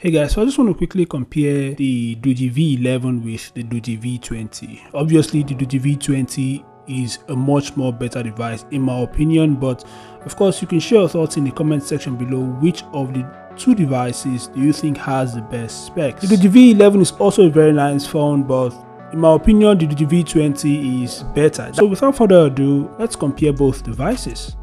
Hey guys, so I just want to quickly compare the Doogee V11 with the Doogee V20. Obviously, the Doogee V20 is a much more better device in my opinion, but of course, you can share your thoughts in the comment section below which of the two devices do you think has the best specs. The Doogee V11 is also a very nice phone, but in my opinion, the Doogee V20 is better. So without further ado, let's compare both devices.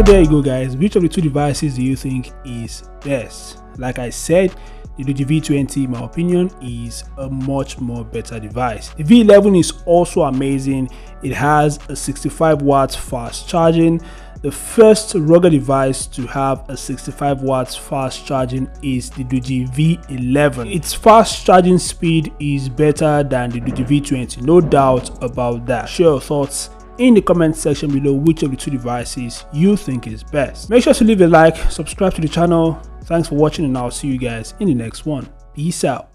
So there you go guys, which of the two devices do you think is best? Like I said, the Doogee V20 in my opinion is a much more better device. The V11 is also amazing. It has a 65 watts fast charging. The first rugged device to have a 65 watts fast charging is the Doogee V11. Its fast charging speed is better than the Doogee V20, no doubt about that. Share your thoughts in the comment section below which of the two devices you think is best. Make sure to leave a like, subscribe to the channel. Thanks for watching and I'll see you guys in the next one. Peace out.